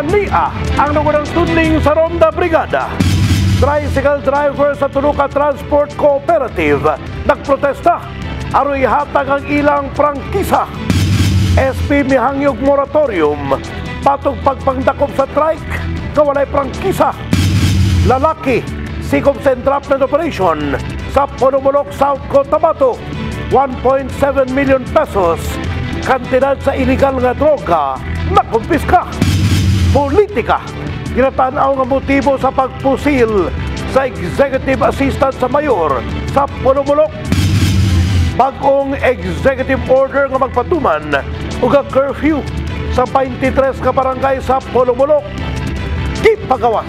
Ania ang nagunang tunling sa Ronda Brigada. Tricycle driver sa Tuluka Transport Cooperative nagprotesta aron ihatag ang ilang prangkisa. SP mihangyog moratorium patog pagpangdakop sa trike kawalay prangkisa. Lalaki sikop sa entrapment operation sa Ponumulok, South Cotabato 1.7 million pesos kantidad sa illegal nga droga na kumpiska. Politika, ginatanaw nga motibo sa pagpusil sa Executive Assistant sa Mayor sa Ponumulok. Bagong executive order nga magpatuman ug curfew sa 23 ka barangay sa Ponumulok. Di pagawas.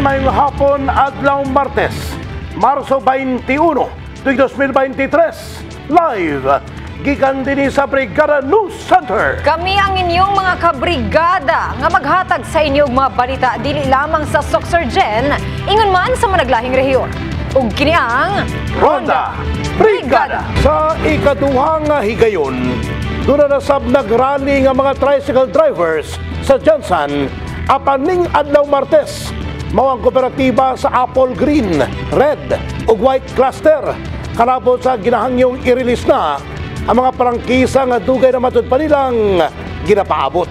May hapon adlaw Martes, Marso 21, tuig 2023. Live, gikan din sa Brigada News Center. Kami ang inyong mga kabrigada nga maghatag sa inyong mga balita dili lamang sa Soxergen, ingon man sa managlahing rehiyon. Ug kini ang Ronda Brigada. Sa ikaduhang higayon, doon na sab nagrally nga mga tricycle drivers sa Jansan apaning adlaw Martes. Mao ang kooperatiba sa Apple Green, Red ug White Cluster. Kalabot sa ginahangyong i-release na ang mga prangkisa nga dugay na matud pa nilang ginapaabot.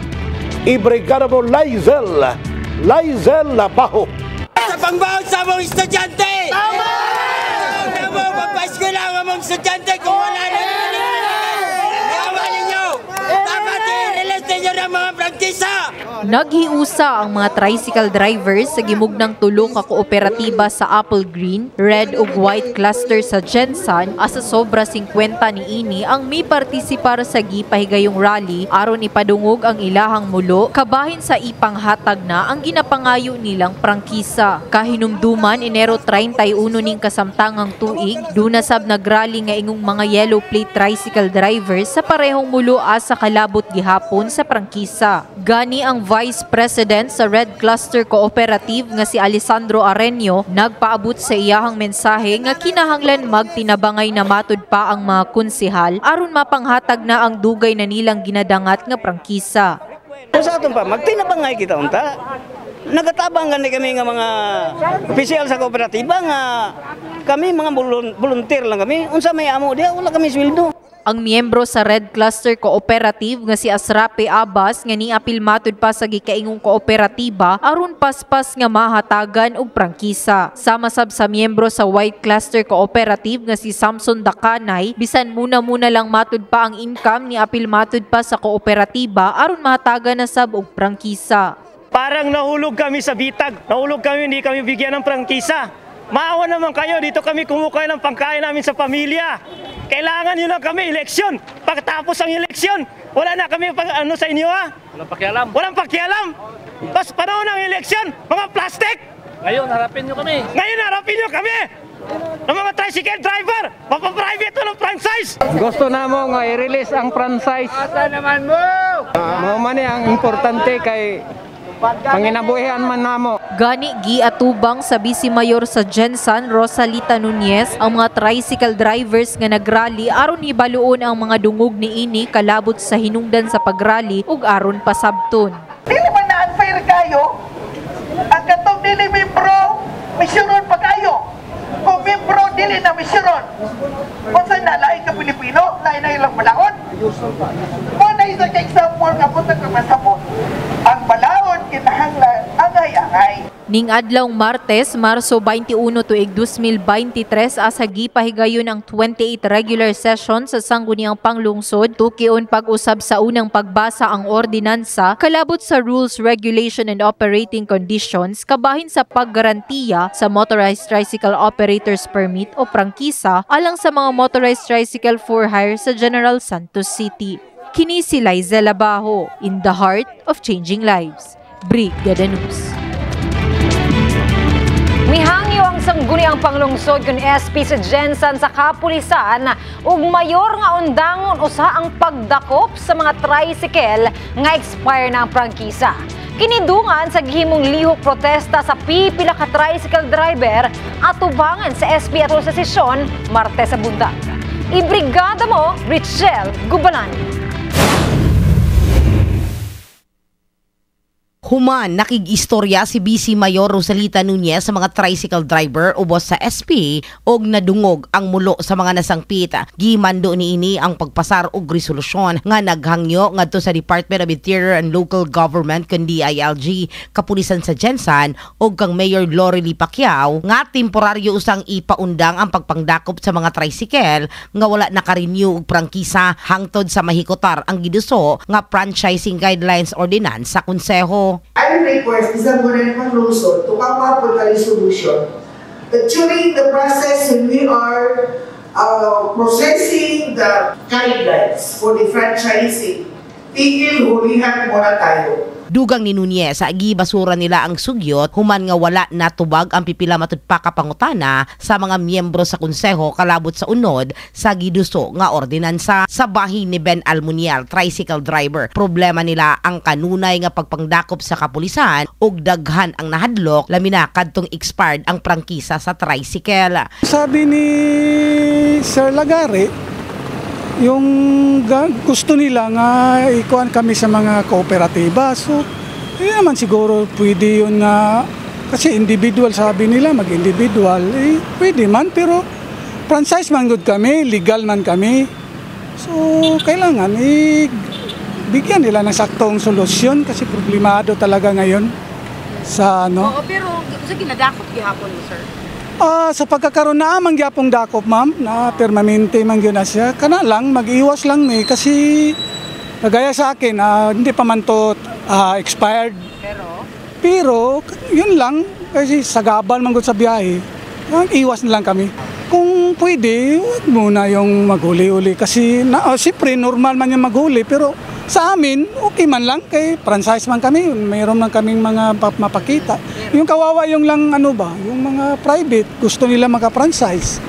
Ibrigada mo Lizel, Lizel Lapaho. Sa pangbaon sa mga estudyante! Tama! Tama! Papasko lang ang mga estudyante kung wala na Yawa ninyo! Dapat i-release ninyo ng mga prangkisa! Naghiusa ang mga tricycle drivers sa gimugnang tulo ka kooperatiba sa Apple Green, Red ug White cluster sa Gensan asa sobra 50 niini ang mi partisipar sa gipahigayong rally aron ipadungog ang ilahang mulo kabahin sa ipanghatag na ang ginapangayo nilang prangkisa. Kahinumduman Enero 31 ning kasamtangang tuig, dunasab nagrally nga ingong mga yellow plate tricycle drivers sa parehong mulo asa kalabot gihapon sa prangkisa. Gani ang Vice President sa Red Cluster Cooperative nga si Alessandro Arenio nagpaabot sa iyahang mensahe nga kinahanglan magtinabangay na matud pa ang mga konsehal aron mapanghatag na ang dugay na nilang ginadangat nga prangkisa. Sa aton pa, magtinabangay kita unta. Nagatabang gani kami nga mga opisyal sa kooperatiba nga kami mga volun- volunteer lang kami. Unsa may amo dia wala kami sweldo. Ang miyembro sa Red Cluster Cooperative nga si Asrape Abbas nga niapil matud pa sa gikaingong kooperatiba aron paspas nga mahatagan og prangkisa. Sama sab sa miyembro sa White Cluster Cooperative nga si Samson Dakanay bisan muna-muna lang matud pa ang income ni apil matud pa sa kooperatiba aron mahatagan na sab og prangkisa. Parang nahulog kami sa bitag. Nahulog kami, hindi kami bigyan ng prangkisa. Maawa naman kayo, dito kami kumukuha ng pangkain namin sa pamilya. Kailangan nyo lang kami, eleksyon. Pagkatapos ang eleksyon, wala na kami pag, ano sa inyo ha? Walang pakialam. Walang pakialam. Tapos panahon ng eleksyon, mga plastic. Ngayon, harapin nyo kami. Ngayon harapin nyo kami. Ng mga tricycle driver, mapaprivate to ng franchise. Gusto na mo nga i-release ang franchise. Asa naman mo? Mo man ni ang importante kay panginabuhian man namo. Gani giatubang sa Vice Mayor sa Gensan, Rosalita Nunez, ang mga tricycle drivers nga nagrally aron ibaluon ang mga dungog niini kalabot sa hinungdan sa pagrally ug aron pasabton. Dili man na unfair kayo. Ang katong dili membro, misyonon pa kayo. Kung membro dili na misyonon. Kung saan na lain ka Pilipino, lain na ilang balaod. Kung na isa ka example nga punta ka masabot. Ang balaod kinahanglan angay-angay. Ning adlawng Martes, Marso 21 tuig 2023 asa gipahigayon ang 28 regular session sa Sangguniang Panglungsod tukion pag-usab sa unang pagbasa ang ordinansa kalabot sa rules, regulation and operating conditions kabahin sa paggarantiya sa motorized tricycle operators permit o prangkisa alang sa mga motorized tricycle for hire sa General Santos City. Kini si Liza Labajo in the heart of changing lives. Brigada News. Mihangyo ang sangguniang panglungsod kun SP sa Jensan sa kapulisan ug mayor nga undangon usa ang pagdakop sa mga tricycle nga expire na ang prangkisa. Kinidungan sa gihimong lihok protesta sa pipila ka tricycle driver at tubangan sa SP at sa sesyon Martes sa bundag. Ibrigada mo, Richelle Gubalani. Human, nakig-istorya si BC Mayor Rosalita Nunez sa mga tricycle driver ubos sa SP og nadungog ang mulo sa mga nasangpit. Gimando ni ini ang pagpasar og resolusyon nga naghangyo ngadto sa Department of Interior and Local Government kundi DILG kapulisan sa Jensan og kang Mayor Lorely Pacquiao nga temporaryo usang ipaundang ang pagpangdakop sa mga tricycle nga wala nakarenew og prangkisa hangtod sa mahikotar ang giduso nga franchising guidelines ordinance sa konseho. I request isang gulen ng lungsod. To come up with a resolution that during the process when we are uh, processing the guidelines for the franchising, tigil hulihan muna tayo. Dugang ni Nunez sa gibasura nila ang sugyot human nga wala natubag ang pipila matud pa ka pangutana sa mga miyembro sa konseho kalabot sa unod sa giduso nga ordinansa sa bahin ni Ben Almunial tricycle driver. Problema nila ang kanunay nga pagpangdakop sa kapulisan ug daghan ang nahadlok lamina kadtong expired ang prangkisa sa tricycle. Sabi ni Sir Lagare, yung gusto nila nga ikuan kami sa mga kooperatiba. So, eh naman siguro pwede yun nga, kasi individual sabi nila, mag-individual, eh pwede man, pero franchise man good kami, legal man kami. So, kailangan, eh, bigyan nila ng saktong solusyon kasi problemado talaga ngayon sa ano. Oo, pero sa ginadakot gihapon mo, sir. Ah, sa pagkakaroon na amang gyapong dakop, ma'am, na permanente man gyud na siya. Kana lang mag-iwas lang mi kasi kagaya sa akin, ah, hindi pa man to ah, expired. Pero? Pero yun lang kasi sagabal man gud sa biyahe. Ang iwas na lang kami. Kung pwede, huwag muna yung maghuli-uli kasi na, oh, siyempre normal man yung maghuli pero sa amin, okay man lang kay franchise man kami, mayroon man kaming mga pa- mapakita. Yung kawawa yung lang ano ba, yung mga private, gusto nila maka-franchise.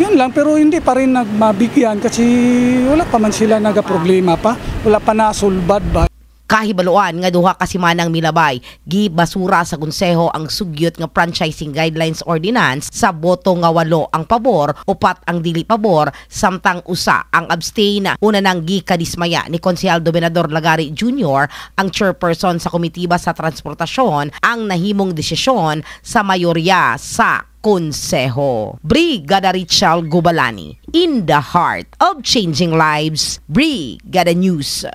Yun lang, pero hindi pa rin nagmabigyan kasi wala pa man sila nagaproblema pa, wala pa nasulbad ba. Kahibaluan nga duha ka simanang milabay, gibasura sa konseho ang sugyot nga franchising guidelines ordinance sa boto nga walo ang pabor, upat ang dili pabor, samtang usa ang abstain. Una nang gikadismaya ni Konsehal Dominador Lagari Jr., ang chairperson sa komitiba sa transportasyon, ang nahimong desisyon sa mayorya sa Konseho. Brigada Richard Gubalani, in the heart of changing lives, Brigada News.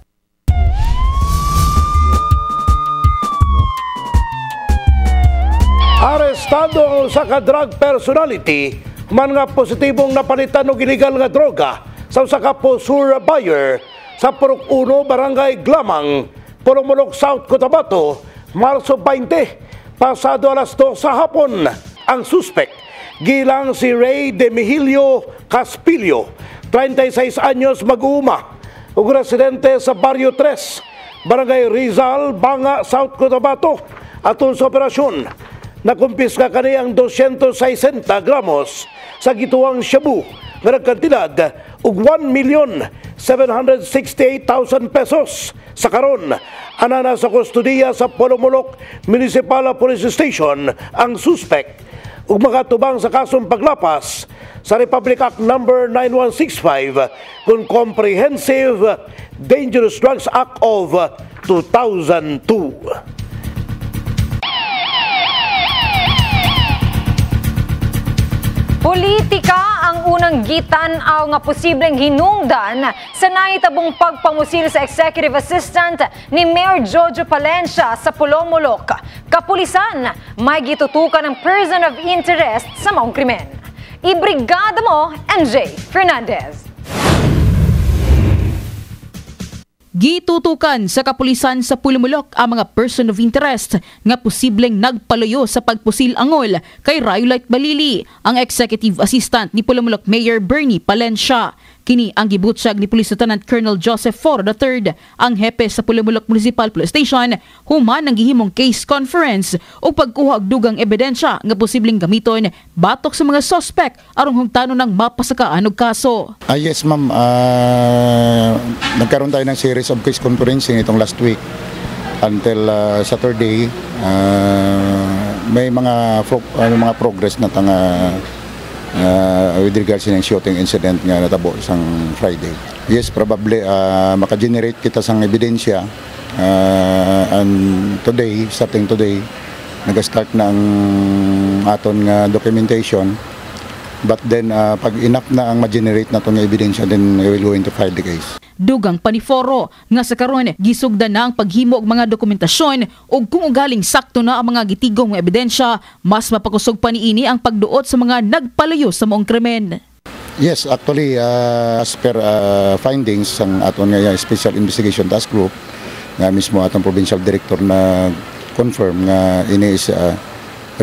Arestado ang usa ka drug personality man nga positibong napalitan og illegal nga droga sa usa ka posura buyer sa Purok 1 Barangay Glamang, Purumulok South Cotabato, Marso 20, pasado alas 2 sa hapon. Ang suspect gilang si Ray De Mihilio Caspilio, 36 anyos mag-uuma, ug residente sa Barrio 3, Barangay Rizal, Banga, South Cotabato. Atol sa operasyon, nakumpiska kani ang 260 gramos sa gituang shabu nga nagkantidad og 1 million 768,000 pesos sa karon anana sa kustudiya sa Polomolok Municipal Police Station ang suspect ug makatubang sa kasong paglapas sa Republic Act number 9165 kung Comprehensive Dangerous Drugs Act of 2002. Politika ang unang gitan-aw nga posibleng hinungdan sa nahitabong pagpamusil sa executive assistant ni Mayor Jojo Palencia sa Pulomolok. Kapulisan, may gitutukan ng person of interest sa maong krimen. Ibrigada mo, MJ Fernandez. Gitutukan sa kapulisan sa Pulumulok ang mga person of interest nga posibleng nagpaluyo sa pagpusil angol kay Rayolite Balili, ang executive assistant ni Pulumulok Mayor Bernie Palencia. Kini ang gibutyag ni Police Lieutenant Colonel Joseph Foro III, ang hepe sa Pulumulok Municipal Police Station, human ang gihimong case conference o pagkuha og dugang ebidensya nga posibleng gamiton batok sa mga suspect aron hungtano ng mapasakaan og kaso. Ah, yes ma'am, Ah, nagkaroon tayo ng series of case conferencing itong last week until ah, Saturday. Ah, may mga ano, mga progress na tanga ah, with regards sa shooting incident nga natabo isang Friday. Yes, probably ah, maka-generate kita sang ebidensya Ah, and today, starting today, nag-start na ang aton nga documentation But then, uh, pag enough na ang ma-generate na itong ebidensya, then we will go into file the case. Dugang paniforo nga sa karon gisugdan na ang paghimo og mga dokumentasyon ug kung ugaling sakto na ang mga gitigong nga ebidensya, mas mapakusog pa niini ang pagduot sa mga nagpalayo sa moong krimen. Yes, actually, uh, as per uh, findings ng aton nga Special Investigation Task Group, nga mismo atong Provincial Director na confirm nga ini is uh,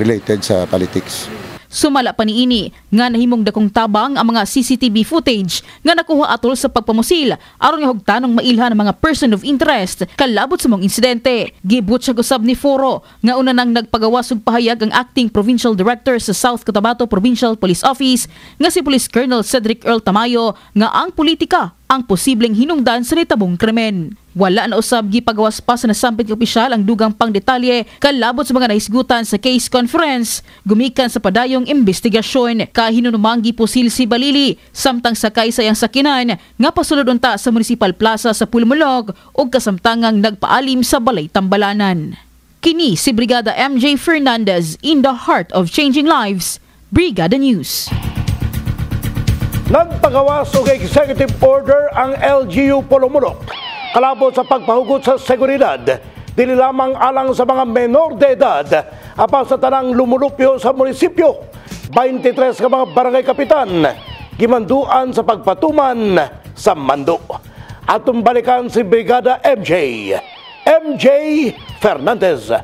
related sa politics. Sumala pa niini nga nahimong dakong tabang ang mga CCTV footage nga nakuha atol sa pagpamusil aron nga hugtanong mailhan ang mga person of interest kalabot sa mong insidente. Gibutyag usab ni Foro nga una nang nagpagawas og pahayag ang acting provincial director sa South Cotabato Provincial Police Office nga si Police Colonel Cedric Earl Tamayo nga ang politika ang posibleng hinungdan sa nitabong krimen. Wala na usab gipagawas pa sa nasampit opisyal ang dugang pang detalye kalabot sa mga nahisgutan sa case conference. Gumikan sa padayong investigasyon kahinunumang gipusil si Balili samtang sakay sa iyang sakinan nga pasulod unta sa Municipal Plaza sa Pulmulog ug kasamtangang nagpaalim sa Balay Tambalanan. Kini si Brigada MJ Fernandez in the heart of changing lives. Brigada News. Nagpagawas og executive order ang LGU Polomulok kalabot sa pagpahugot sa seguridad dili lamang alang sa mga menor de edad apan sa tanang lumulupyo sa munisipyo. 23 ka mga barangay kapitan gimanduan sa pagpatuman sa mando. Atong balikan si Brigada MJ MJ Fernandez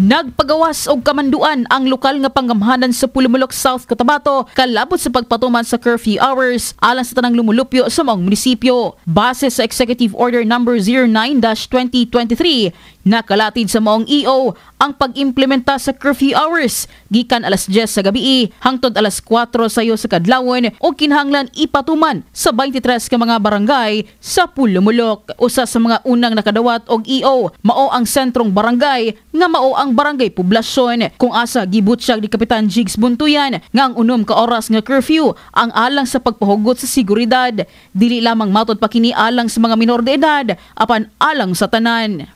Nagpagawas og kamanduan ang lokal nga panggamhanan sa Pulumulok South Cotabato kalabot sa pagpatuman sa curfew hours alang sa tanang lumulupyo sa mga munisipyo. Base sa Executive Order number 09-2023, nakalatid sa maong EO ang pag-implementa sa curfew hours gikan alas 10 sa gabi hangtod alas 4 sayo sa kadlawon o kinahanglan ipatuman sa 23 ka mga barangay sa Pulumulok. Usa sa mga unang nakadawat og EO mao ang sentrong barangay nga mao ang barangay poblasyon kung asa gibutyag ni Kapitan Jigs Buntuyan nga ang unom ka oras nga curfew ang alang sa pagpahugot sa seguridad dili lamang matod pa kini alang sa mga minor de edad apan alang sa tanan.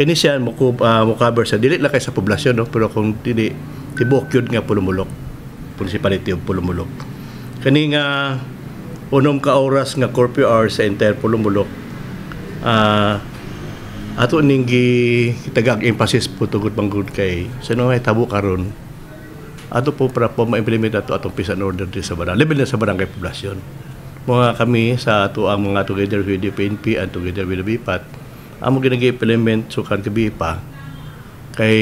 Kini siya mo uh, mo cover sa dili lang kay sa poblasyon no? Pero kung dili tibok yun nga pulumulok. Municipality of pulumulok. Kani nga unom ka oras nga curfew hours sa entire pulumulok. Ah ato ning gi emphasis po tugod manggod kay sa may tabo karon ato po para po ma-implement ato atong peace and order di sa barangay level na sa barangay poblasyon. Mga kami sa ato ang mga together with the PNP and together with the BIPAT amo ginag-implement so kan kabi pa. Kay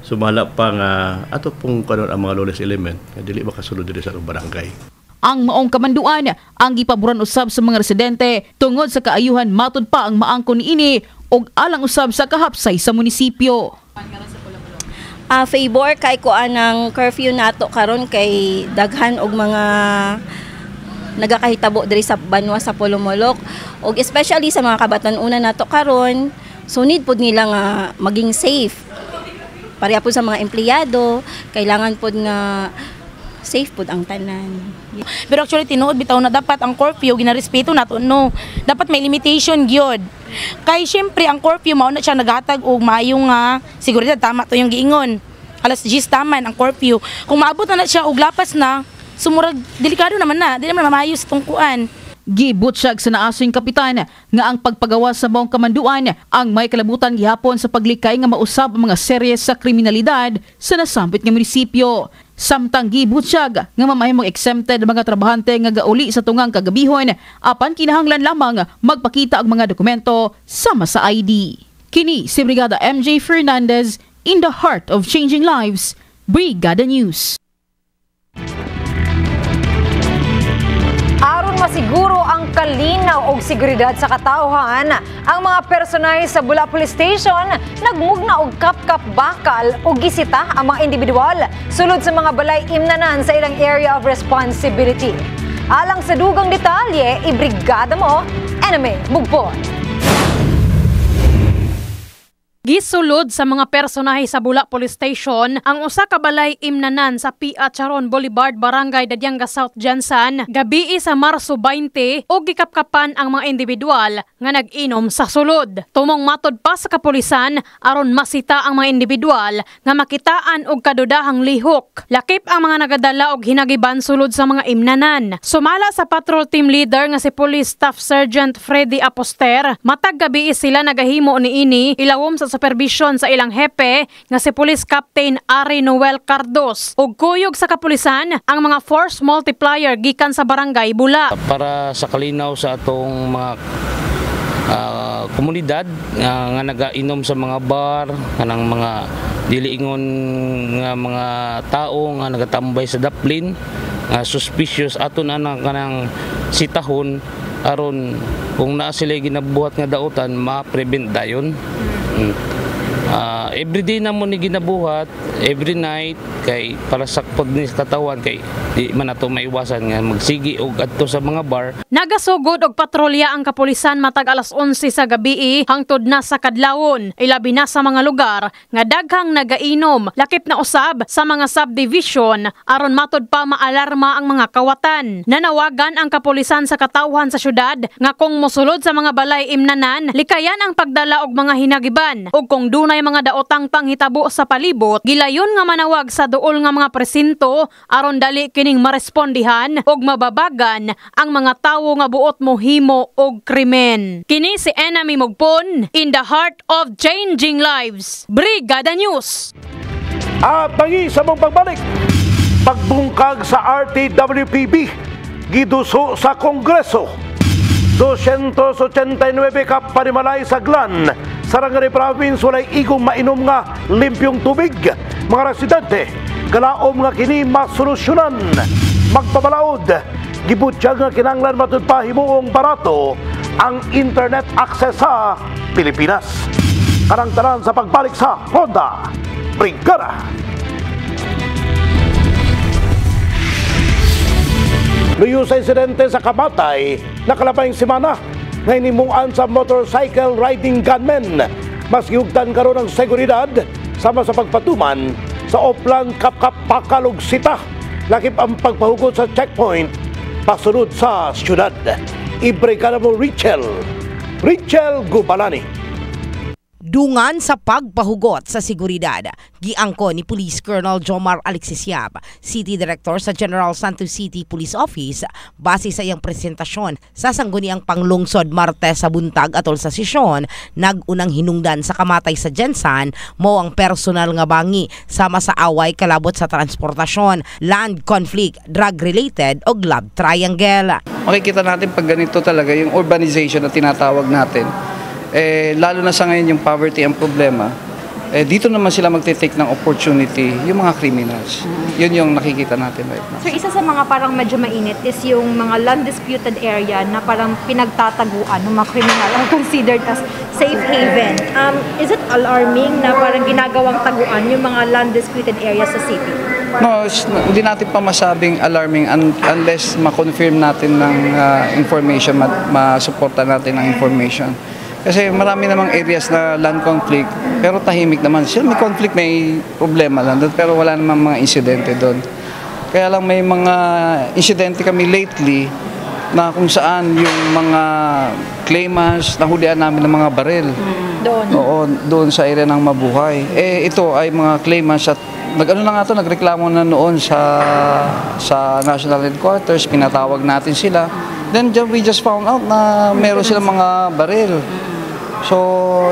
sumala pa nga ato pong kanon ang mga lawless element. Nga dili makasulod diri sa barangay. Ang maong kamanduan ang gipaboran usab sa mga residente tungod sa kaayuhan matud pa ang maangkon niini og alang usab sa kahapsay sa munisipyo. uh, favor kay ko anang curfew nato karon kay daghan og mga nagakahitabo diri sa banwa sa Polomolok og especially sa mga kabatan-una nato karon so need pud nila nga maging safe pareha po sa mga empleyado kailangan pod nga safe pod ang tanan Pero actually tinuod bitaw na dapat ang curfew ginarespeto nato no. Dapat may limitation gyud. Kay syempre ang curfew mao na siya naghatag og maayong nga seguridad tama to yung giingon. alas 10 taman ang curfew. Kung maabot na na siya og lapas na, sumurag delikado naman na, di naman maayos itong kuan. Gibutyag sa naasing kapitan nga ang pagpagawa sa maong kamanduan ang may kalabutan gihapon sa paglikay nga mausab ang mga serye sa kriminalidad sa nasambit nga munisipyo. Samtang gibutyag nga mamahimong exempted mga trabahante nga gauli sa tungang kagabihon apan kinahanglan lamang magpakita ang mga dokumento sama sa ID. Kini si Brigada MJ Fernandez in the heart of changing lives. Brigada News. Aron masiguro ang kalinaw og seguridad sa katawhan, ang mga personay sa Bula Police Station nagmugna og kap-kap bakal o gisita ang mga individual sulod sa mga balay imnanan sa ilang area of responsibility. Alang sa dugang detalye, ibrigada mo, Enemy Bugpon. Gisulod sa mga personahe sa Bula Police Station ang usa ka balay imnanan sa Pia Charon Boulevard, Barangay Dadyanga South Jansan, gabi sa Marso 20 ug gikapkapan ang mga individual nga nag-inom sa sulod. Tumong matod pa sa kapulisan aron masita ang mga individual nga makitaan og kadudahang lihok. Lakip ang mga nagadala og hinagiban sulod sa mga imnanan. Sumala sa patrol team leader nga si Police Staff Sergeant Freddy Aposter, matag gabi sila nagahimo ni ini ilawom sa supervision sa ilang hepe nga si Police Captain Ari Noel Cardos ug kuyog sa kapulisan ang mga force multiplier gikan sa barangay Bula. para sa kalinaw sa atong mga ah, komunidad ah, nga nagainom sa mga bar kanang mga diliingon nga mga tao nga nagatambay sa daplin nga suspicious aton anang kanang sitahon aron kung naa sila ginabuhat nga dautan ma-prevent dayon Mm. Ah, everyday na mo ni ginabuhat every night kay para sakpod ni katawan kay di man ato maiwasan nga magsigi og adto sa mga bar Nagasugod og patrolya ang kapulisan matag alas 11 sa gabi hangtod na sa kadlawon. Ilabi na sa mga lugar nga daghang nagainom, lakip na usab sa mga subdivision aron matod pa maalarma ang mga kawatan. Nanawagan ang kapulisan sa katawhan sa syudad nga kung mosulod sa mga balay imnanan, likayan ang pagdala og mga hinagiban ug kung dunay mga daotang panghitabo sa palibot, gilayon nga manawag sa duol nga mga presinto aron dali kining marespondihan ug mababagan ang mga tawo nga buot mohimo og krimen. Kini si Enemy Mugpon in the heart of changing lives. Brigada News. At nangi sa mong pagbalik, pagbungkag sa RTWPB, giduso sa Kongreso. 289 ka panimalay sa Glan, Sarangani Province walay igong mainom nga limpyong tubig. Mga residente, kalaom nga kini masolusyonan. Magpabalaod, gibutyag nga kinanglan matud pa himuong barato ang internet access sa Pilipinas. Karang tanan sa pagbalik sa Honda Brigada. Luyo sa insidente sa Kamatay, nakalabay semana na inimungan sa motorcycle riding gunman. Mas giugtan karon ng seguridad sama sa pagpatuman sa Oplan Kapkap Pakalog Sita. Lakip ang pagpahugot sa checkpoint pasunod sa syudad. Ibre mo Richel. Richel Gubalani. Dungan sa pagpahugot sa seguridad, giangko ni Police Colonel Jomar Alexis Yap, City Director sa General Santos City Police Office, base sa iyang presentasyon sa sangguniang panglungsod Martes sa buntag atol sa sesyon, nagunang hinungdan sa kamatay sa Jensan, mo ang personal nga bangi sama sa away kalabot sa transportasyon, land conflict, drug-related o love triangle. makikita natin pag ganito talaga yung urbanization na tinatawag natin. Eh, lalo na sa ngayon yung poverty ang problema. Eh, dito naman sila magte-take ng opportunity yung mga criminals. Yun yung nakikita natin right now. Sir, isa sa mga parang medyo mainit is yung mga land disputed area na parang pinagtataguan ng mga criminal or considered as safe haven. Um, is it alarming na parang ginagawang taguan yung mga land disputed areas sa city? No, hindi natin pa masabing alarming un- unless ma-confirm natin ng ah, information, ma- masuporta natin ng information. Kasi marami namang areas na land conflict, pero tahimik naman. Sila may conflict, may problema lang doon, pero wala namang mga insidente doon. Kaya lang may mga insidente kami lately na kung saan yung mga claimants, nahulian namin ng mga baril. Doon. Oo, doon sa area ng Mabuhay. Eh, ito ay mga claimants at nag-ano na nga to, nagreklamo na noon sa sa National Headquarters, pinatawag natin sila. Then we just found out na meron silang mga baril. So,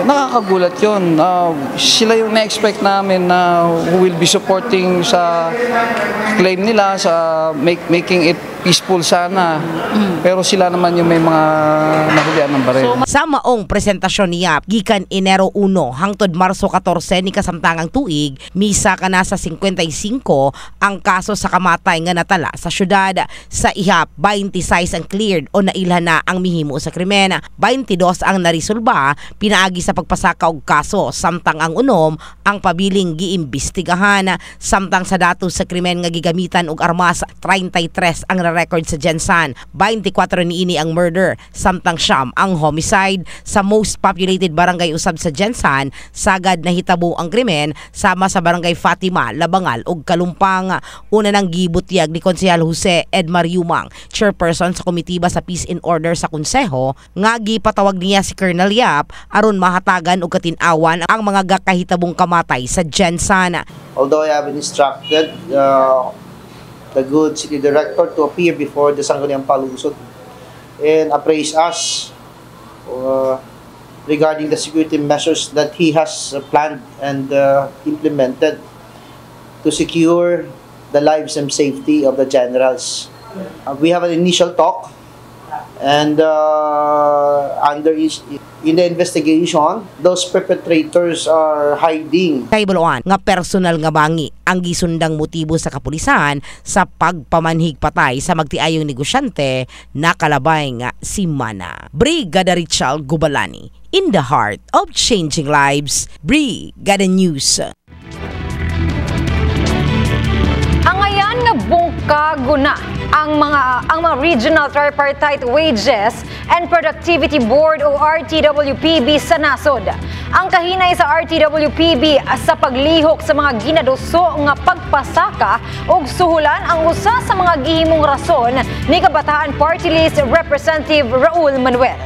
nakakagulat yun. Ah, sila yung na-expect namin na who will be supporting sa claim nila sa make, making it peaceful sana. Pero sila naman yung may mga nahulian ng baril. Sa maong presentasyon niya, gikan Enero 1 hangtod Marso 14 ni kasamtangang tuig, misa ka na sa 55 ang kaso sa kamatay nga natala sa syudad. Sa ihap, 26 ang cleared o nailhan na ang mihimo sa krimen. 22 ang narisolba, pinaagi sa pagpasaka og kaso, samtang ang unom ang pabiling giimbestigahan. Samtang sa datos sa krimen nga gigamitan og armas, 33 ang record sa Jensan, 24 niini ang murder, samtang siyam ang homicide. Sa most populated barangay usab sa Jensan, sagad na hitabo ang krimen sama sa barangay Fatima, Labangal ug Kalumpang. Una nang gibutyag ni Konsehal Jose Edmar Yumang, chairperson sa komitiba sa Peace and Order sa konseho, nga gipatawag niya si Colonel Yap aron mahatagan og katin-awan ang mga gakahitabong kamatay sa Jensan. Although I have instructed uh, the good city director to appear before the Sangguniang Palusot and appraise us uh, regarding the security measures that he has planned and uh, implemented to secure the lives and safety of the generals. Uh, we have an initial talk and uh, under is- in the investigation, those perpetrators are hiding Kay Buluan nga personal nga bangi ang gisundang motibo sa kapulisan sa pagpamanhig patay sa magtiayong negosyante na kalabay nga si Mana. Brigada Richard Gubalani in the heart of changing lives. Brigada News. Ang ayan nga bungkago na ang mga ang mga Regional Tripartite Wages and Productivity Board o RTWPB sa nasod. Ang kahinay sa RTWPB sa paglihok sa mga ginaduso nga pagpasaka ug suhulan ang usa sa mga gihimong rason ni Kabataan Party List Representative Raul Manuel.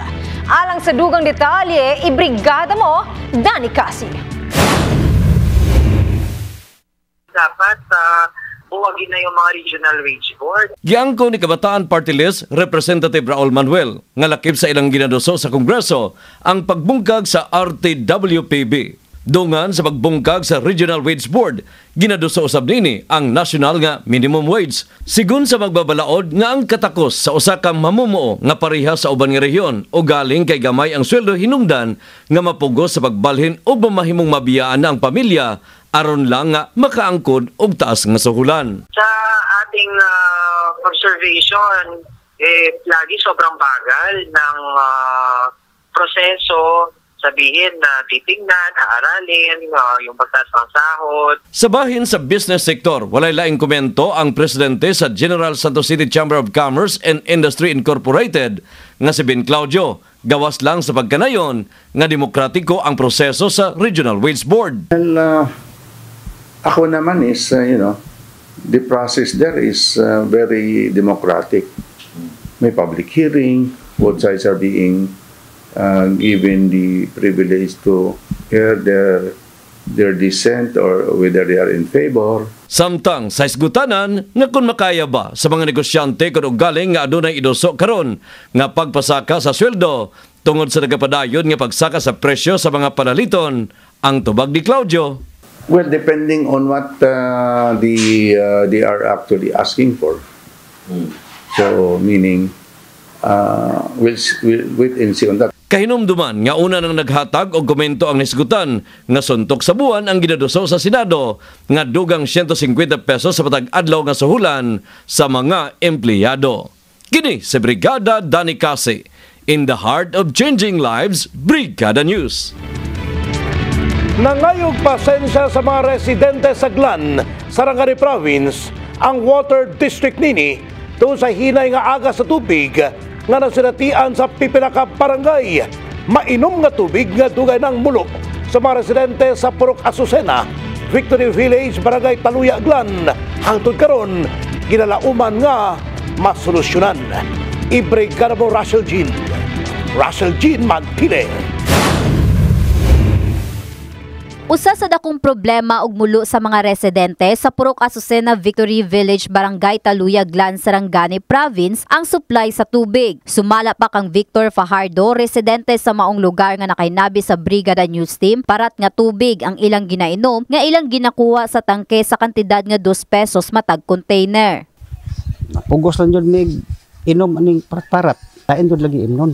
Alang sa dugang detalye, ibrigada mo, Dani Kasi. dapat uh, buwagin na yung mga regional wage board. Giangko ni Kabataan Party List Representative Raul Manuel nga lakip sa ilang ginadoso sa Kongreso ang pagbungkag sa RTWPB. Dungan sa pagbungkag sa Regional Wage Board, ginadoso usab nini ang national nga minimum wage. Sigun sa magbabalaod nga ang katakos sa usa ka mamumuo nga pareha sa uban nga rehiyon o galing kay gamay ang sweldo hinungdan nga mapugos sa pagbalhin o mamahimong mabiyaan na ang pamilya aron lang nga makaangkod og taas nga suhulan. Sa ating uh, observation, eh, lagi sobrang bagal ng uh, proseso sabihin na titingnan, aaralin, uh, yung pagtaas ng sahod, Sa bahin sa business sector, walay laing komento ang presidente sa General Santos City Chamber of Commerce and Industry Incorporated nga si Ben Claudio. Gawas lang sa pagkanayon nga demokratiko ang proseso sa Regional Wage Board. Well, uh, ako naman is, uh, you know, the process there is uh, very democratic. May public hearing, both sides are being uh, given the privilege to hear their their dissent or whether they are in favor. Samtang sa isgutanan nga kung makaya ba sa mga negosyante kung galing nga adunay idoso karon nga pagpasaka sa sweldo tungod sa nagapadayon nga pagsaka sa presyo sa mga panaliton ang tubag ni Claudio Well, depending on what uh, the uh, they are actually asking for. So, meaning, uh, we'll, we'll wait and see on that. Kahinumduman nga una nang naghatag og komento ang nisgutan nga suntok sa buwan ang ginaduso sa Senado nga dugang 150 pesos sa patag adlaw nga suhulan sa mga empleyado. Kini sa Brigada Dani Kasi in the heart of changing lives, Brigada News. Nangayog pasensya sa mga residente sa Glan, Sarangani Province, ang Water District nini doon sa hinay nga aga sa tubig nga nasinatian sa pipilaka barangay. Mainom nga tubig nga dugay ng mulok sa mga residente sa Purok Asusena, Victory Village, Barangay Taluya, Glan. Hangtod karon ginalauman nga masolusyonan. Ibrigada mo Russell Jean. Russell Jean Magpile. Usa sa dakong problema ug mulo sa mga residente sa Purok Azucena Victory Village, Barangay Taluya, Glan, Sarangani Province ang supply sa tubig. Sumala pa kang Victor Fajardo, residente sa maong lugar nga nakainabi sa Brigada News Team, parat nga tubig ang ilang ginainom nga ilang ginakuha sa tangke sa kantidad nga 2 pesos matag container. Pugos lang jud mig inom aning parat-parat. Tain jud lagi imnon.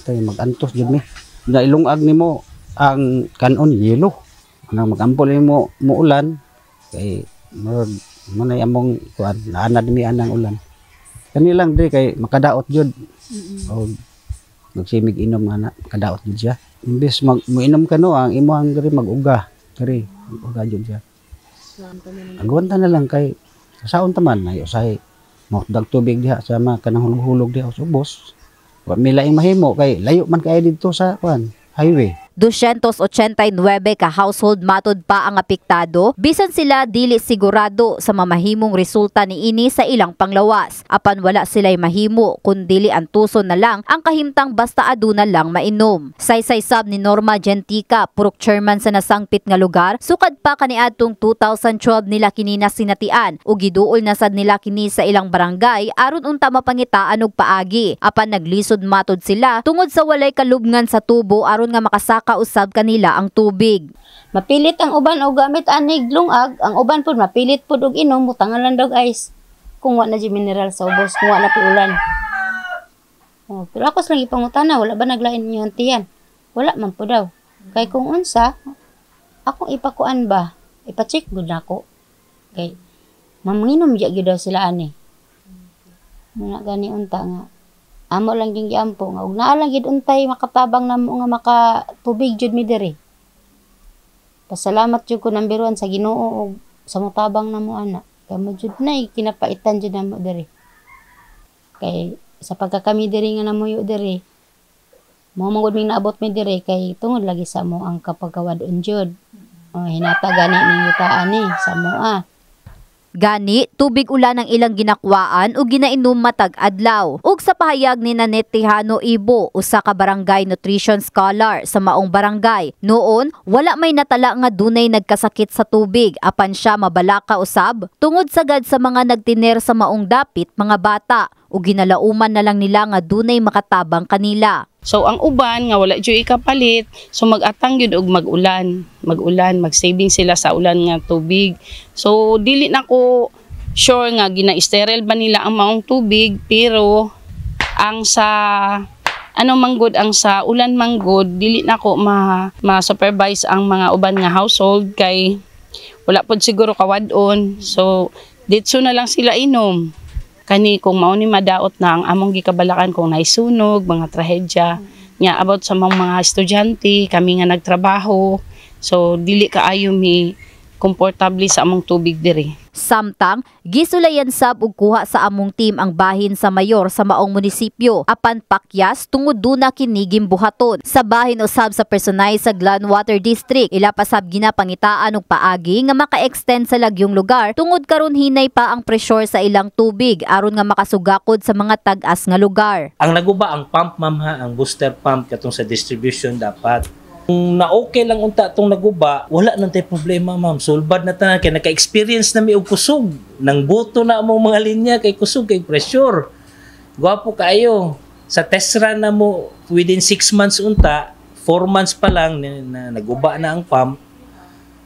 Tay magantos jud mi. Na ilungag nimo ang kanon yelo. Ana magampol mo muulan kay murag manay among kuan naanad mi anang ulan. Kani lang di kay makadaot jud. O magsimig inom ana makadaot jud siya. Imbes mag muinom ka no ang imuhang diri mag-uga. Diri mag-uga jud siya. Agwanta na lang kay saon taman na usahay mo dag tubig diha sa mga kanang hulog-hulog diha sa ubos. Wa mi laing mahimo kay layo man kay didto sa kuan highway. 289 ka household matod pa ang apektado. Bisan sila dili sigurado sa mamahimong resulta ni ini sa ilang panglawas. Apan wala sila'y mahimo kun dili antuson na lang ang kahimtang basta aduna lang mainom. Saysay sab ni Norma Gentica purok chairman sa nasangpit nga lugar sukad pa kaniadtong 2012 nila kini na sinatian ug giduol na sad nila kini sa ilang barangay aron unta mapangitaan og paagi. Apan naglisod matod sila tungod sa walay kalubngan sa tubo aron nga makasaka kausab kanila ang tubig. Mapilit ang uban og gamit anig lungag, ang uban pud mapilit pud og inom butangan lang daw guys. Kung wa na di mineral sa ubos, kung wa na piulan. Oh, pero ako lang ipangutana, wala ba naglain ninyo tiyan? Wala man po daw. Kay kung unsa, akong ipakuan ba? Ipa-check gud nako. Kay mamanginom diya gyud sila ani. Muna gani unta nga amo lang yung giampo nga ug naa lang untay makatabang namo nga maka tubig jud mi diri. Pasalamat jud ko number one sa Ginoo ug sa motabang namo ana. Kamo jud na kinapaitan jud namo diri. Kay sa pagkakami diri nga namuyo diri mo mangud mi naabot mi diri kay tungod lagi sa mo ang kapagawadon jud. Oh, hinata gani ning yutaan ni sa mo ah Gani, tubig ulan ang ilang ginakwaan o ginainom matag adlaw. Ug sa pahayag ni Nanet Tejano Ibo, usa ka barangay nutrition scholar sa maong barangay. Noon, wala may natala nga dunay nagkasakit sa tubig apan siya mabalaka usab tungod sagad sa mga nagtiner sa maong dapit mga bata o ginalauman na lang nila nga dunay makatabang kanila. So ang uban nga wala jud ikapalit, so mag-atang gyud og mag-ulan, mag-ulan, mag-saving sila sa ulan nga tubig. So dili na ko sure nga gina-sterile ba nila ang maong tubig pero ang sa ano manggod ang sa ulan manggod dili na ko ma, ma-supervise ang mga uban nga household kay wala pod siguro kawadon. So ditso na lang sila inom kani kung mao ni madaot na ang among gikabalakan kung naisunog, mga trahedya nya about sa mga, mga estudyante, kami nga nagtrabaho. So dili kaayo mi komportable sa among tubig diri. Samtang, gisulayan sab og kuha sa among team ang bahin sa mayor sa maong munisipyo apan pakyas tungod duna kini gimbuhaton sa bahin usab sa personay sa Glan Water District ila pa sab ginapangitaan og paagi nga maka-extend sa lagyong lugar tungod karon hinay pa ang pressure sa ilang tubig aron nga makasugakod sa mga tag-as nga lugar. Ang naguba ang pump ma'am ha, ang booster pump katong sa distribution dapat kung na okay lang unta tong naguba, wala nang tay problema ma'am. Sulbad na tanan kay naka-experience na mi og kusog. Nang buto na mo mga linya kay kusog kay pressure. Gwapo kayo. Sa test run na mo within 6 months unta, 4 months pa lang na, na naguba na ang pump.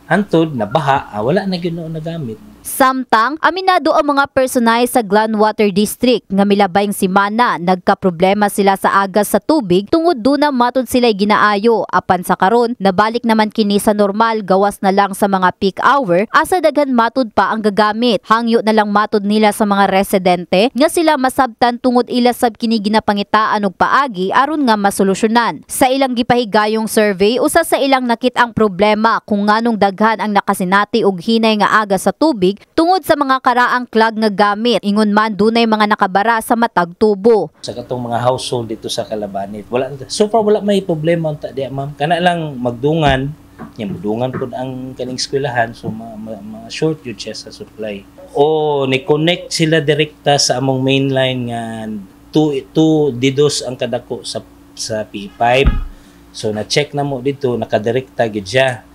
Hantod na baha, ah, wala na gyud nagamit. Samtang, aminado ang mga personay sa Glan Water District nga milabayng simana. Nagka-problema sila sa agas sa tubig. Tungod duna matod sila ginaayo. Apan sa karon nabalik naman kini sa normal gawas na lang sa mga peak hour. Asa daghan matod pa ang gagamit. Hangyo na lang matod nila sa mga residente nga sila masabtan tungod ila sab kini ginapangitaan og paagi aron nga masolusyonan. Sa ilang gipahigayong survey usa sa ilang nakit ang problema kung nganong daghan ang nakasinati og hinay nga agas sa tubig tungod sa mga karaang clog nga gamit ingon man dunay mga nakabara sa matag tubo. Sa katong mga household dito sa Kalabanit, wala so far wala may problema unta di ma'am. Kana lang magdungan, nya mudungan pud ang kaning eskwelahan so ma, ma, ma short yun siya sa supply. O ni connect sila direkta sa among mainline nga 2 2 didos ang kadako sa sa P5. So na check na mo dito nakadirekta gid siya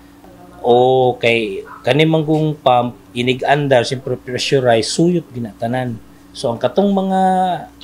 o kay kanimanggong pump inig-andar siyempre pressurized suyot ginatanan. So ang katong mga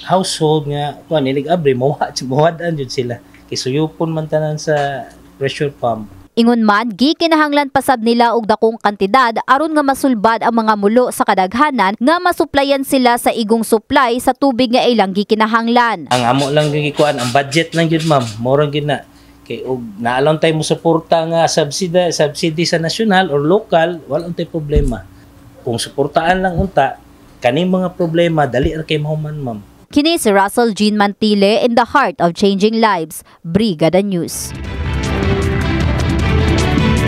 household nga kuan inig abri mawad mawadaan jud sila. Kay suyupon man tanan sa pressure pump. Ingon man, gi kinahanglan pasab nila og dakong kantidad aron nga masulbad ang mga mulo sa kadaghanan nga masuplayan sila sa igong supply sa tubig nga ilang gikinahanglan. ang amo lang gikuan ang budget lang jud ma'am. Mora gyud na kay og naalon tay mo suporta nga subsidy subsidy sa national or local wala untay problema kung suportaan lang unta kaning mga problema dali ra kay mahuman ma'am Kini si Russell Jean Mantile in the heart of changing lives. Brigada News.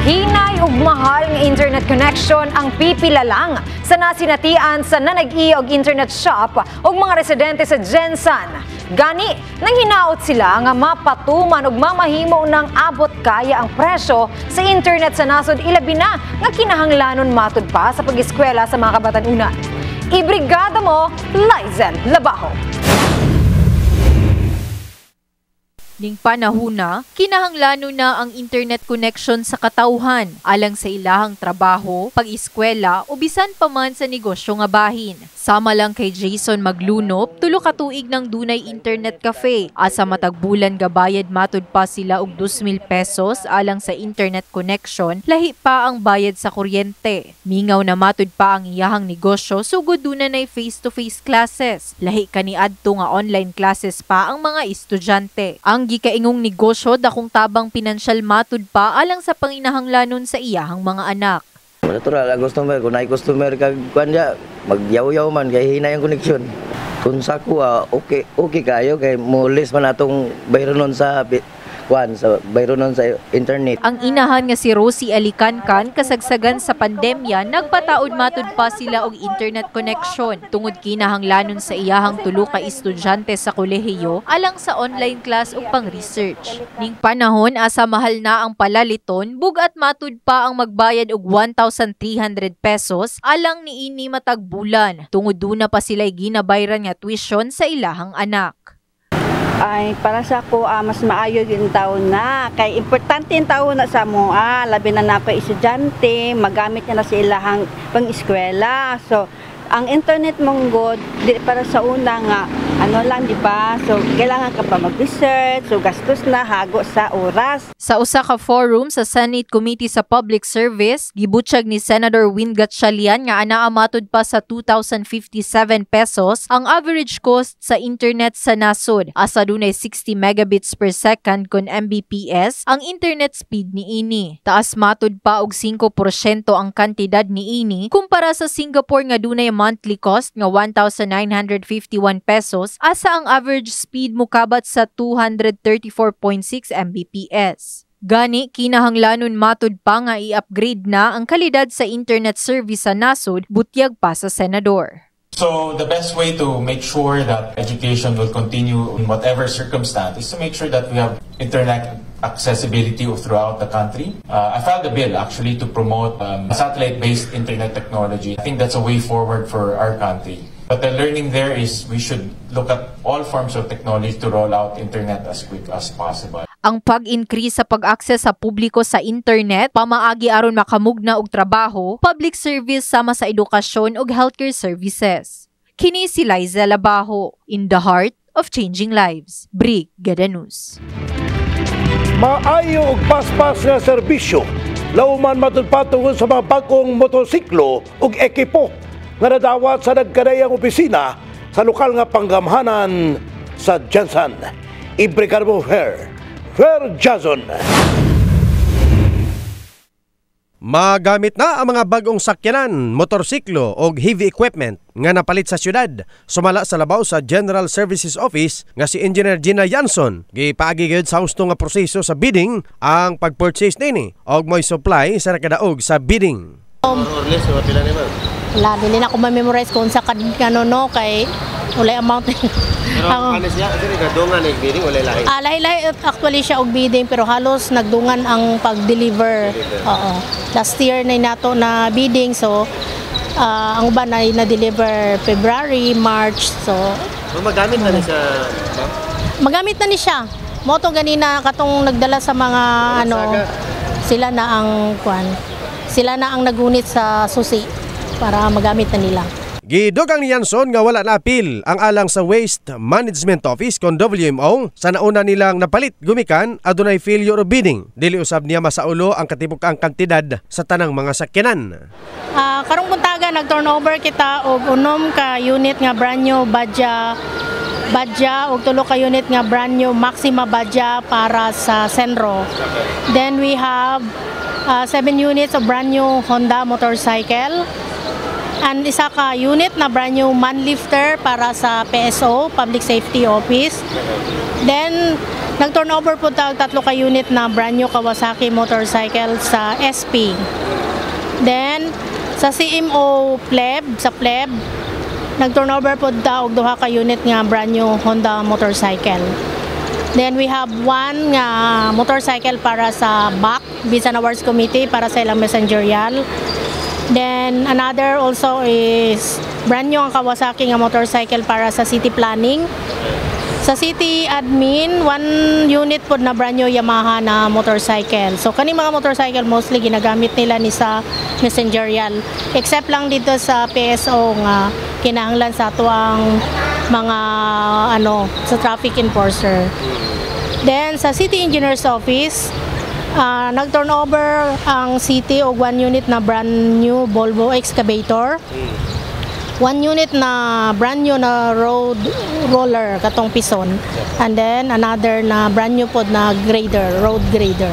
Hinay ug mahal nga internet connection ang pipila lang sa nasinatian sa nanag-i og internet shop ug mga residente sa Jensan. Gani, nang hinaot sila nga mapatuman ug mamahimo ng abot kaya ang presyo sa internet sa nasod ilabi na nga kinahanglanon matud pa sa pag-eskwela sa mga kabatanunan. Ibrigada mo, Lizen Labaho. Ning panahuna, kinahanglano na ang internet connection sa katauhan alang sa ilahang trabaho, pag-eskwela o bisan pa man sa negosyo nga bahin. Sama lang kay Jason Maglunop, tulo ka tuig ng dunay internet cafe. Asa matagbulan gabayad matud pa sila og 2,000 pesos alang sa internet connection, lahi pa ang bayad sa kuryente. Mingaw na matud pa ang iyahang negosyo sugod duna nay face-to-face classes. Lahi kani adto nga online classes pa ang mga estudyante. Ang gikaingong negosyo dakong tabang pinansyal matud pa alang sa panginahanglanon sa iyahang mga anak. Natural, ang customer, kung naay customer kag kuan dia, magyaw-yaw man kay hinay ang connection. Kung sa kuha, okay, okay kayo kay mulis man atong bayronon sa kuan sa bayronon sa internet. Ang inahan nga si Rosie Alicancan kasagsagan sa pandemya nagpataod matud pa sila og internet connection tungod kinahanglanon sa iyahang tulo ka estudyante sa kolehiyo alang sa online class ug pang-research. Ning panahon asa mahal na ang palaliton bugat matud pa ang magbayad og 1,300 pesos alang niini matag bulan tungod duna pa sila'y ginabayran nga tuition sa ilahang anak. Ay para sa ako ah, mas maayo yung taon na. Kay importante yung taon na sa mo ah, labi na na ako estudyante magamit niya na sa ilahang pang eskwela so ang internet mong good di para sa una nga ano lang di ba so kailangan ka pa mag-research so gastos na hago sa oras Sa usa ka forum sa Senate Committee sa Public Service, gibutyag ni Senator Win Gatchalian nga anaa matud pa sa 2,057 pesos ang average cost sa internet sa nasod. Asa dunay 60 megabits per second kun Mbps ang internet speed ni ini. Taas matud pa og 5% ang kantidad ni ini kumpara sa Singapore nga dunay monthly cost nga 1,951 pesos asa ang average speed mukabat sa 234.6 Mbps. Gani, kinahanglanon matud pa nga i-upgrade na ang kalidad sa internet service sa nasod butyag pa sa senador. So the best way to make sure that education will continue in whatever circumstance is to make sure that we have internet accessibility throughout the country. Uh, I filed a bill actually to promote um, satellite-based internet technology. I think that's a way forward for our country. But the learning there is we should look at all forms of technology to roll out internet as quick as possible. Ang pag-increase sa pag-access sa publiko sa internet, pamaagi aron makamugna og trabaho, public service sama sa edukasyon ug healthcare services. Kini si Liza Labaho, in the heart of changing lives. Brig Gada News. Maayo og paspas nga serbisyo. Lauman matud patungod sa mga bagong motosiklo ug ekipo nga nadawat sa nagkadayang opisina sa lokal nga panggamhanan sa Jensen. Ibrikarmo Fair. Fair Jason. Magamit na ang mga bagong sakyanan, motorsiklo o heavy equipment nga napalit sa syudad. Sumala sa labaw sa General Services Office nga si Engineer Gina Jansson. Gipaagi gyud sa husto nga proseso sa bidding ang pag-purchase nini og mo'y supply sa nakadaog sa bidding. Wala, dili na ako ma-memorize kung sa kad ano no kay wala amount. Pero Ang- ano siya, kasi nagdungan eh, bidding, wala lahi. Ah, lahi-lahi actually siya og bidding pero halos nagdungan ang pag-deliver. Oo. Last year na nato na bidding so ah, ang uban ay na-deliver February, March. So So, magamit na rin sa magamit na ni siya. Moto ganina katong nagdala sa mga ano sila na ang kwan sila na ang nagunit sa susi para magamit na nila. Gidugang ni Yanson nga wala na apil ang alang sa Waste Management Office kon WMO sa nauna nilang napalit gumikan adunay failure of bidding. Dili usab niya masaulo ang katibukang kantidad sa tanang mga sakyanan. Ah, karong buntaga nag-turnover kita og unom ka unit nga brand new Badja Badja og tulo ka unit nga brand new Maxima Badja para sa Senro. Then we have uh, seven units of brand new Honda motorcycle and isa ka unit na brand new man lifter para sa PSO, Public Safety Office. Then, nag-turnover po tag tatlo ka unit na brand new Kawasaki motorcycle sa SP. Then, sa CMO pleb, sa pleb, nag-turnover po og duha ka unit nga brand new Honda motorcycle. Then we have one nga motorcycle para sa BAC, Bisan Awards Committee para sa ilang messengerial. Then another also is brand new ang Kawasaki nga motorcycle para sa city planning. Sa city admin, one unit po na brand new Yamaha na motorcycle. So kani mga motorcycle mostly ginagamit nila ni sa messengerial. Except lang dito sa PSO nga kinahanglan sa tuang mga ano sa traffic enforcer. Then sa city engineer's office, Ah, nag-turnover ang city og one unit na brand new Volvo excavator. One unit na brand new na road roller katong pison. And then another na brand new pod na grader, road grader.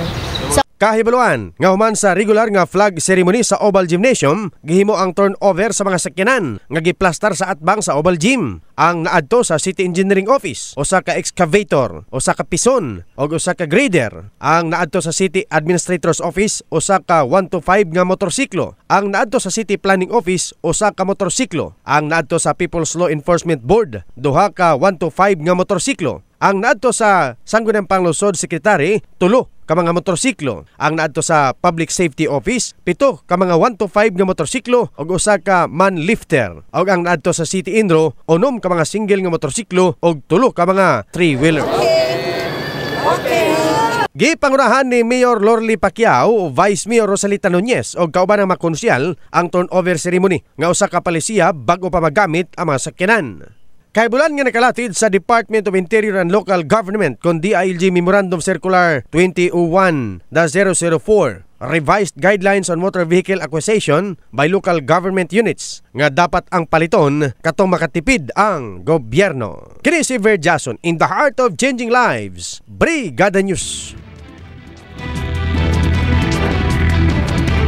Kahibaluan nga human sa regular nga flag ceremony sa Oval Gymnasium, gihimo ang turnover sa mga sakyanan nga giplastar sa atbang sa Oval Gym. Ang naadto sa City Engineering Office, usa ka excavator, usa ka pison, ug usa ka grader. Ang naadto sa City Administrator's Office, usa ka 1 to 5 nga motorsiklo. Ang naadto sa City Planning Office, usa ka motorsiklo. Ang naadto sa People's Law Enforcement Board, duha ka 1 to 5 nga motorsiklo. Ang naadto sa Sangguniang Panglungsod Secretary, tulo ka mga motorsiklo. Ang naadto sa Public Safety Office, pito ka mga 1 to 5 nga motorsiklo ug usa ka man lifter. Ug ang naadto sa City Indro, unom ka mga single nga motorsiklo ug tulo ka mga three-wheeler. Gipangunahan ni Mayor Lorly Pacquiao, Vice Mayor Rosalita Nunez o kauban ng mga konsyal ang turnover ceremony nga usa ka palisiya bago pa magamit ang mga sakyanan. Kay bulan nga nakalatid sa Department of Interior and Local Government kon DILG Memorandum Circular 2001-004 Revised Guidelines on Motor Vehicle Acquisition by Local Government Units nga dapat ang paliton katong makatipid ang gobyerno. Kini si Jason in the heart of changing lives. Brigada News.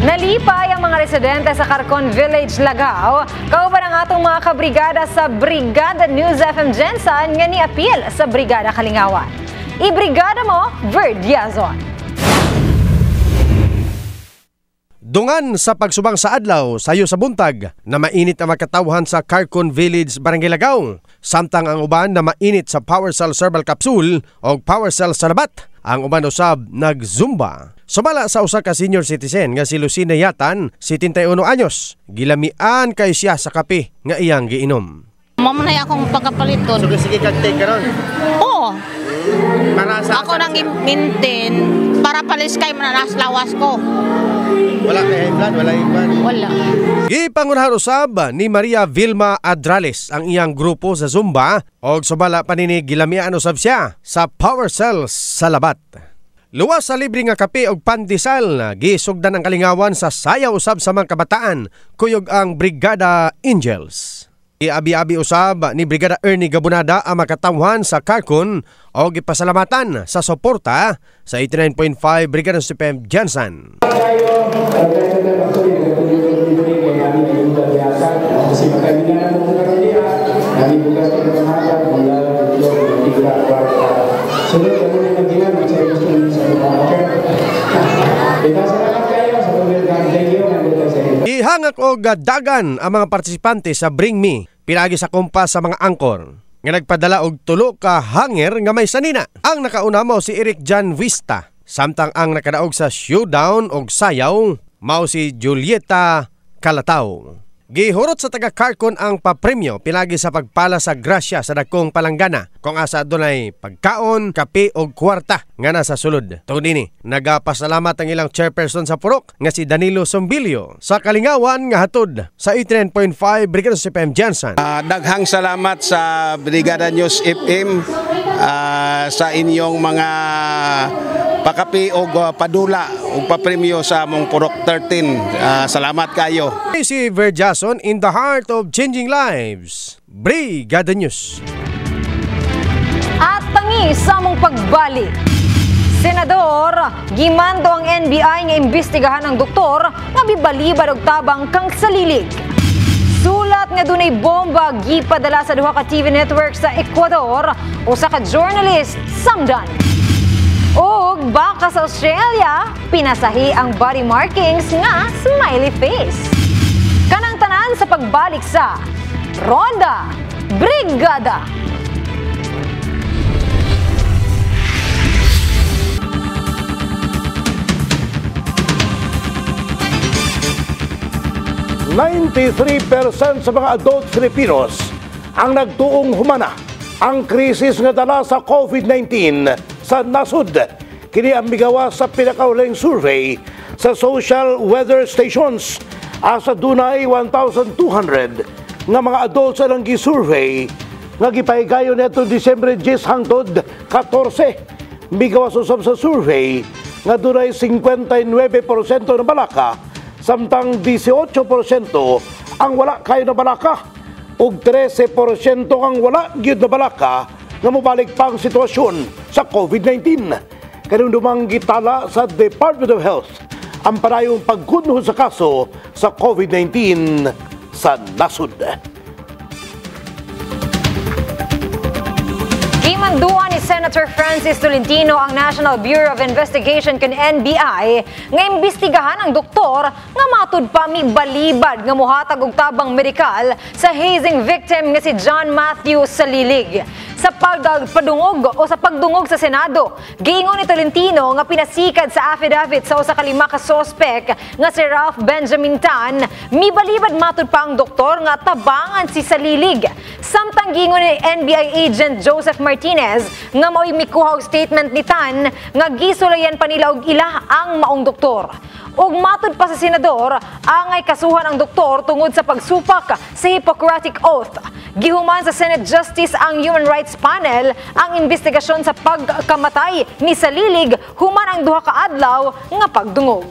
Nalipay ang mga residente sa Carcon Village, Lagao. Kauban ang atong mga kabrigada sa Brigada News FM Jensen nga ni apil sa Brigada Kalingawan. Ibrigada mo, Verd Yazon. Dungan sa pagsubang sa adlaw sayo sa buntag na mainit ang makatawhan sa Carcon Village, Barangay Lagaw. Samtang ang uban na mainit sa Power Cell Cerebral Capsule o Power Cell sa labat. Ang uban usab nagzumba. Sumala sa usa ka senior citizen nga si Lucina Yatan, 71 anyos. Gilamian kay siya sa kape nga iyang giinom. Mamo na akong pagkapaliton. So, sige kag take karon. Oo. Para sa Ako nang i-maintain para palis kay mananas lawas ko. Wala kay blood, wala blood. Wala. Gipangunahan usab ni Maria Vilma Adrales ang iyang grupo sa Zumba og subala pa nini gilamian usab siya sa Power Cells sa labat. Luwas sa libre nga kape og pandesal na gisugdan ang kalingawan sa saya usab sa mga kabataan kuyog ang Brigada Angels. Iabi-abi usab ni Brigada Ernie Gabunada ang makatawhan sa Carcon o gipasalamatan sa suporta sa 89.5 Brigada Stephen Jansen. Ihangak og dagan ang mga partisipante sa Bring Me pinagi sa kumpas sa mga angkor nga nagpadala og tulo ka hanger nga may sanina. Ang nakauna mo si Eric Jan Vista samtang ang nakadaog sa showdown og sayaw mao si Julieta Kalataw. Gihurot sa taga Carcon ang papremyo pinagi sa pagpala sa grasya sa dakong palanggana kung asa dunay pagkaon, kape o kwarta nga nasa sulod. Tungod ini, nagapasalamat ang ilang chairperson sa Purok nga si Danilo Sombilio sa kalingawan nga hatod sa 89.5 Brigada CPM Jansen. Ah, daghang salamat sa Brigada News FM ah, sa inyong mga pakapi o padula o papremyo sa among Purok 13. Ah, salamat kayo. Si Ver Jason in the heart of changing lives. Brigada News. At tangi sa mong pagbalik. Senador, gimando ang NBI nga imbestigahan ng doktor nga bibalibad og tabang kang salilig. Sulat nga dunay bomba gipadala sa duha ka TV network sa Ecuador usa ka journalist samdan. Og baka sa Australia, pinasahi ang body markings nga smiley face. Kanang tanan sa pagbalik sa Ronda Brigada. %93% sa mga adult Filipinos ang nagtuong humana ang krisis nga dala sa COVID-19 sa nasud. Kini ang migawa sa pinakauling survey sa social weather stations. Asa dunay 1,200 nga mga adults ang gisurvey nga gipahigayon neto Disyembre 10 hangtod 14. Migawa susab sa survey nga dunay 59% na balaka samtang 18% ang wala kayo na balaka ug 13% ang wala gyud na balaka nga mobalik pang sitwasyon sa COVID-19. Kanundumang gitala sa Department of Health ang parayong pagkunho sa kaso sa COVID-19 sa nasud. Gimanduan ni Senator Francis Tolentino ang National Bureau of Investigation kan NBI nga imbestigahan ang doktor nga matud pa mi balibad nga mohatag og tabang medikal sa hazing victim nga si John Matthew Salilig sa pagpadungog o sa pagdungog sa Senado. Giingon ni Tolentino nga pinasikad sa affidavit sa usa ka lima ka sospek nga si Ralph Benjamin Tan, mibalibad matud pa ang doktor nga tabangan si Salilig. Samtang giingon ni NBI agent Joseph Martinez nga mao'y mikuha og statement ni Tan nga gisulayan pa nila og ila ang maong doktor. Ug matud pa sa senador, angay kasuhan ang doktor tungod sa pagsupak sa Hippocratic Oath. Gihuman sa Senate Justice ang Human Rights Panel ang investigasyon sa pagkamatay ni Salilig human ang duha ka adlaw nga pagdungog.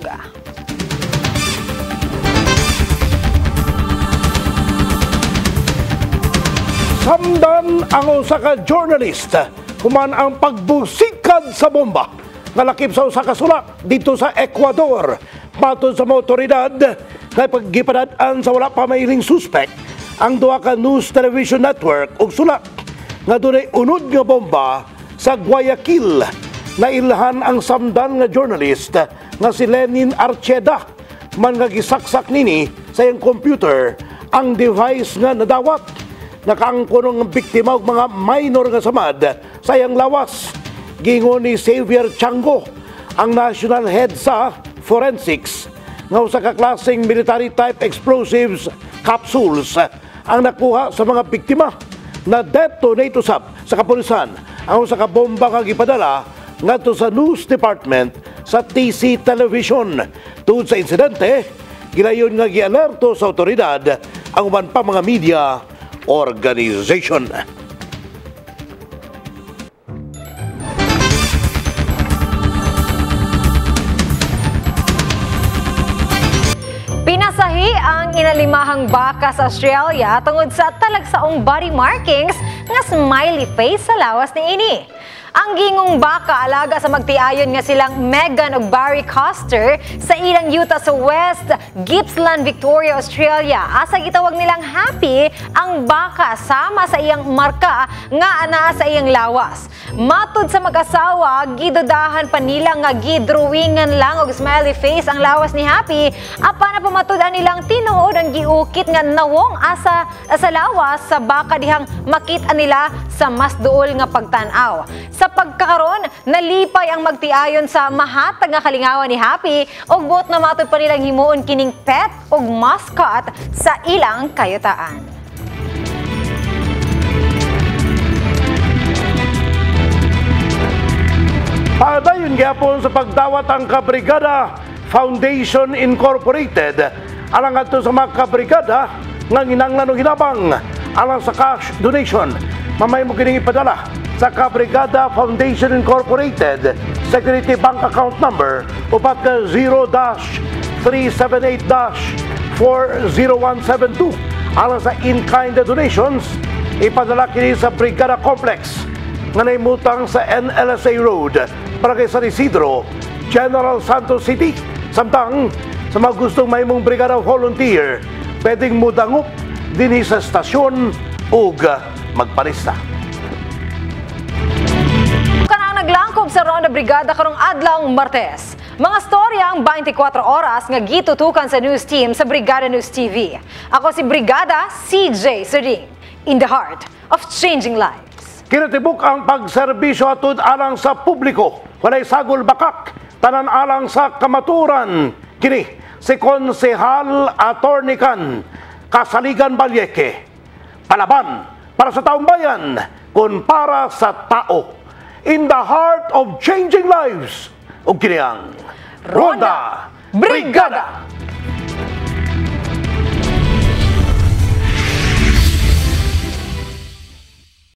Samdan ang usa ka journalist human ang pagbusikad sa bomba nga lakip sa usa ka sulak dito sa Ecuador. Matod sa mga otoridad, kay paggipadad-an sa wala pa mailing suspect ang duha ka news television network ug sulak nga dunay unod nga bomba sa Guayaquil. Nailhan ang samdan nga journalist nga si Lenin Archeda man nga gisaksak nini sa iyang computer ang device nga nadawat nakaangko ng biktima og mga minor nga samad sa iyang lawas. Gingon ni Xavier Chango, ang national head sa forensics nga usa ka klaseng military type explosives capsules ang nakuha sa mga biktima na detonate usab sa kapulisan ang usa ka bomba nga gipadala ngadto sa news department sa TC Television. Tungod sa insidente, gilayon nga gialerto sa otoridad ang uban pa mga media organization. Inalimahang baka sa Australia tungod sa talagsaong body markings nga smiley face sa lawas ni ini. Ang gingong baka alaga sa magtiayon nga silang Megan ug Barry Coster sa ilang yuta sa West Gippsland, Victoria, Australia. Asa gitawag nilang happy ang baka sama sa iyang marka nga ana sa iyang lawas. Matud sa mag-asawa, gidudahan pa nila nga gidrawingan lang og smiley face ang lawas ni Happy. Apa na pamatudan nilang tinuod ang giukit nga nawong asa sa lawas sa baka dihang makita nila sa mas duol nga pagtanaw. Sa pagkakaroon, nalipay ang magtiayon sa mahatag nga kalingawan ni Happy ug buot na matod pa nilang himuon kining pet ug mascot sa ilang kayutaan. Padayon gyapon sa pagdawat ang Kabrigada Foundation Incorporated alang adto sa mga kabrigada nga ginanglan og hinabang alang sa cash donation. Mamay mo kining ipadala sa Kabrigada Foundation Incorporated Security Bank Account Number upat ka 0-378-40172 alang sa in-kind donations ipadala kini sa Brigada Complex nga naimutang sa NLSA Road para kay San Isidro, General Santos City. Samtang sa mga gustong may mong brigada volunteer, pwedeng mudangup din sa estasyon ug magpalista. Naglangkob sa Ronda Brigada karong adlaw Martes. Mga storya ang 24 oras nga gitutukan sa news team sa Brigada News TV. Ako si Brigada CJ Serding, in the heart of changing lives. Kinatibuk ang pagserbisyo atud alang sa publiko. Walay sagol bakak, tanan alang sa kamaturan. Kini, si Konsehal Atornikan, Kasaligan Balyeke. Palaban para sa taong bayan, kun para sa tao. In the heart of changing lives. O kini ang Ronda Brigada.